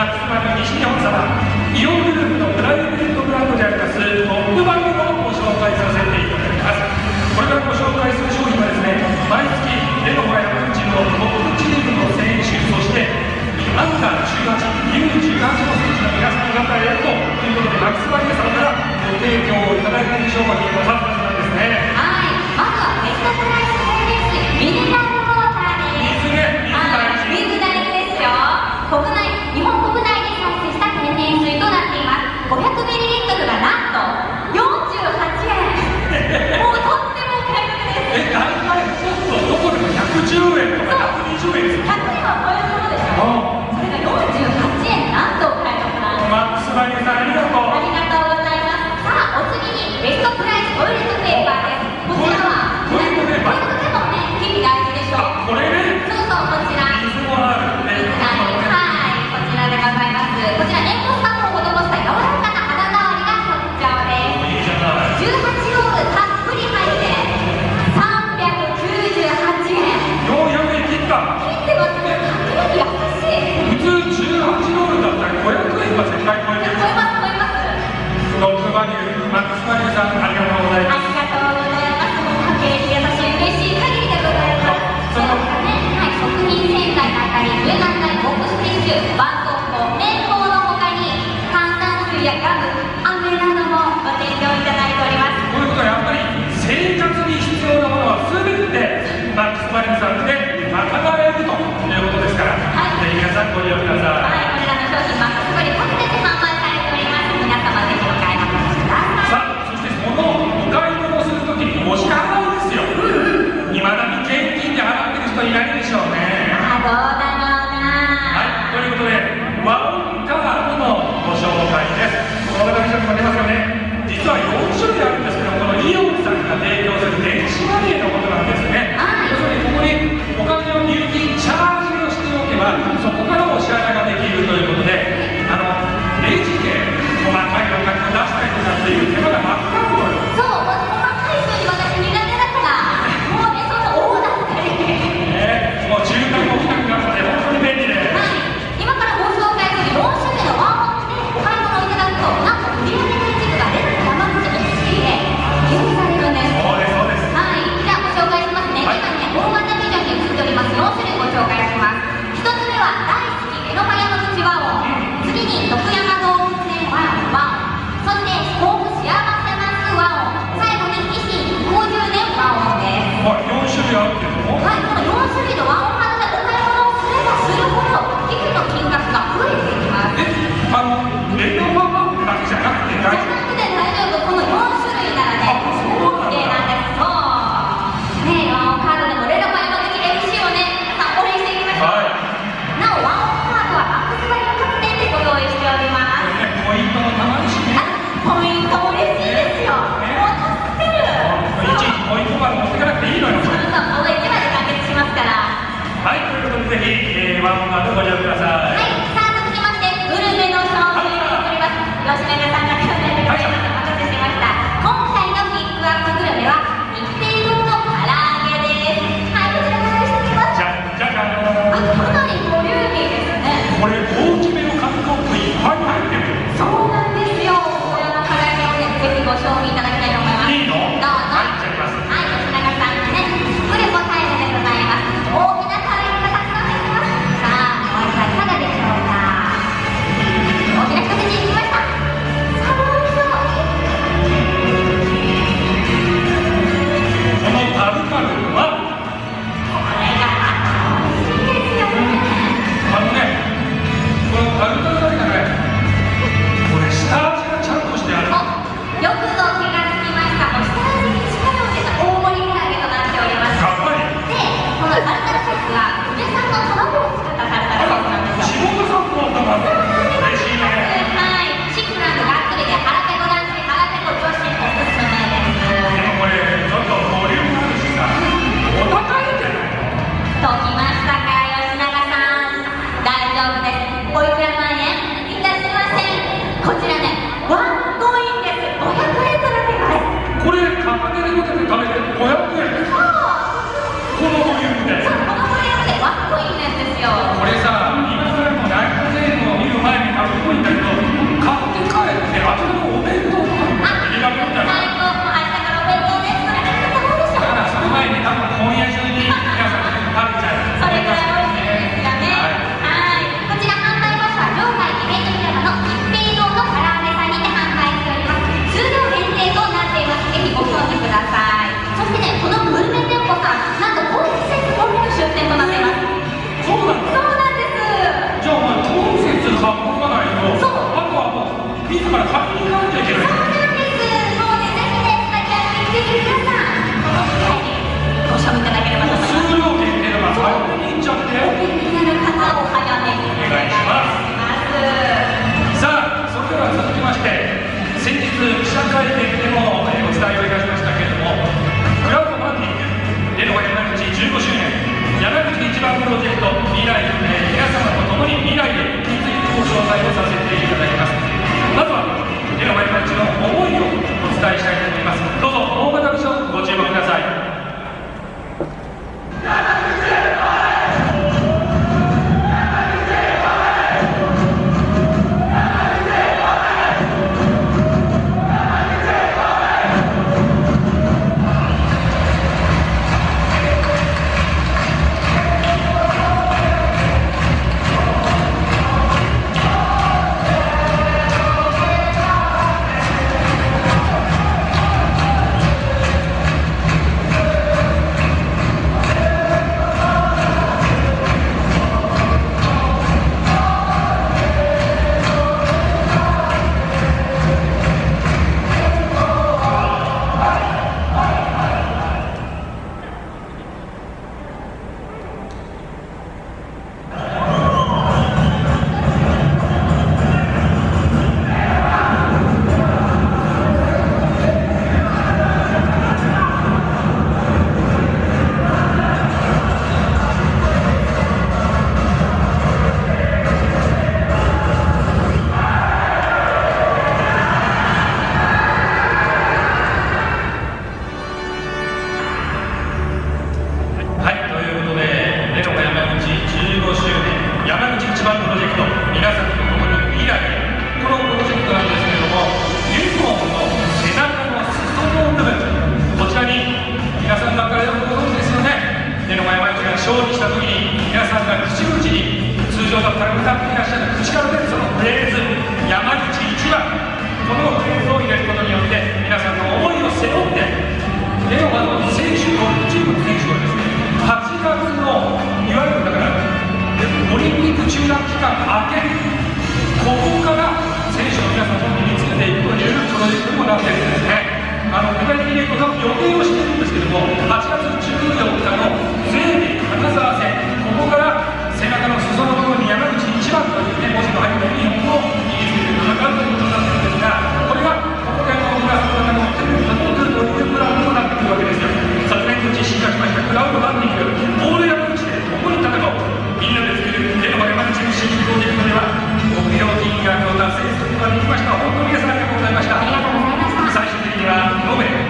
松島西日本様イオングループのプライベートブランドであります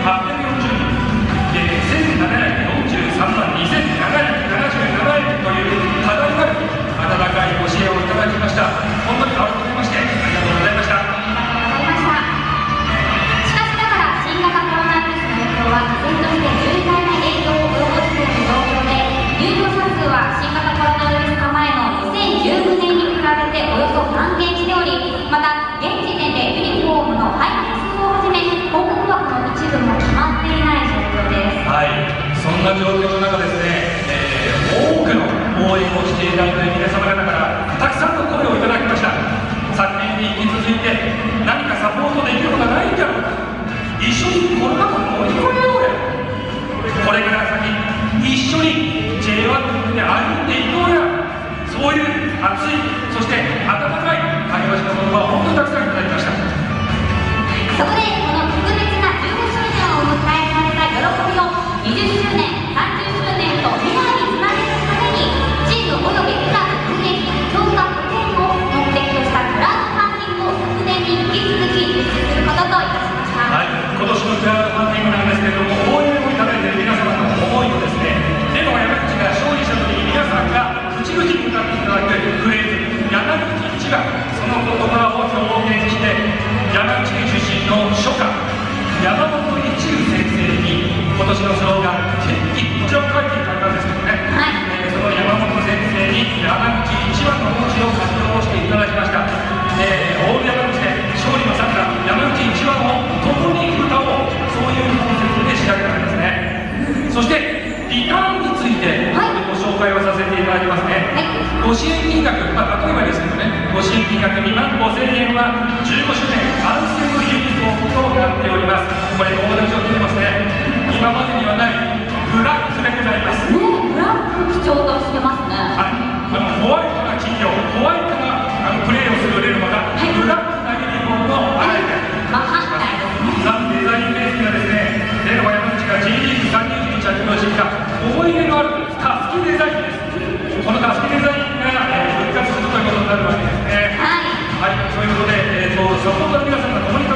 Hallelujah. んな状況の中ですね、えー、多くの応援をしていただく皆様方からたくさんの声をいただきました。昨年に引き続いて何かサポートできることがないんじゃろうか一緒にコロナ禍を乗り越えようや。これから先一緒に J1 で歩んでいこうや。そういう熱いそして温かい会話の言葉を本当にたくさんいただきました。そこでしろ障害近畿もちろん書いていただいたんですけどね、はい、えー、その山本先生に山口一番の文字を活動していただきました、えー、オール山口で勝利の桜山口一番を共に歌おうそういうコンセプトで仕上げたんですね。そしてリターンについて、ご紹介をさせていただきますね、はい、ご支援金額、まあ、例えばですけどねご支援金額2万5000円は15周年アンセムユニットとなっております。これ大台帳出てますね。今までにはないブラックでございます。ねブラック基調としてますね。はいあのホワイトな企業ホワイトなあのプレーをするレルマが、はい、ブラックなユニフォームをあえてザ・デザインベースがですねレルマ山口が G リーグ参入に着用してきた思い出のあるたす。きデザインです。このたすきデザインが、えー、復活するということになるわけですね。はい、はい、ということで、えーと、とサポーターの皆さんが共に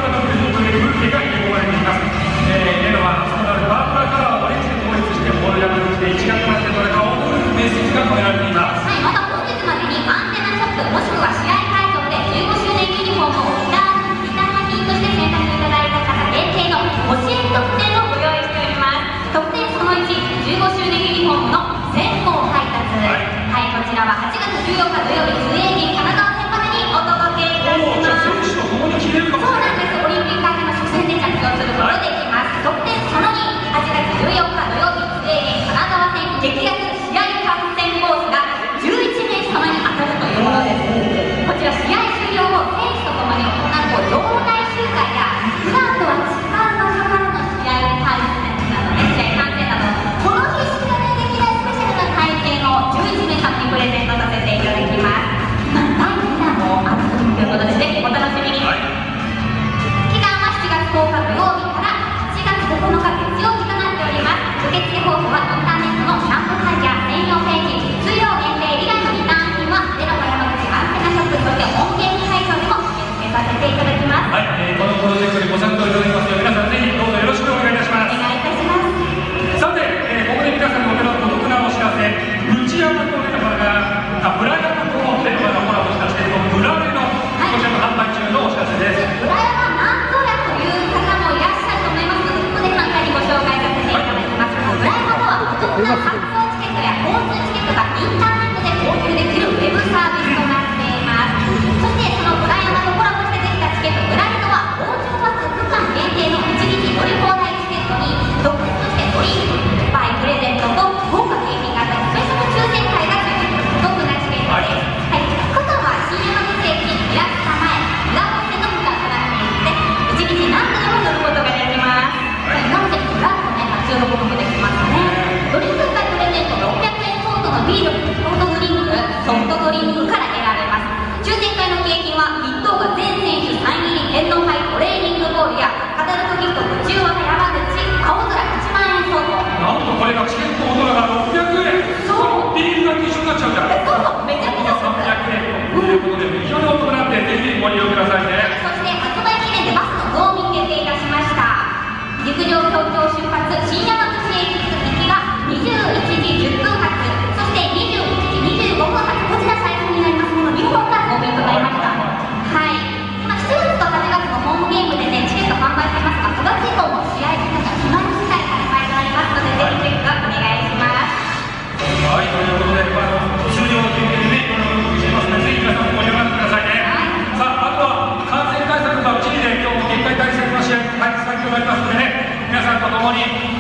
この確率を高まっております受付方法はインターネットのキャンプ会や専用ページ数量限定以外のリターン品はゼロの山口アンテナショップそして音源会場にも受け付けさせていただきますはい、 아, さんと共に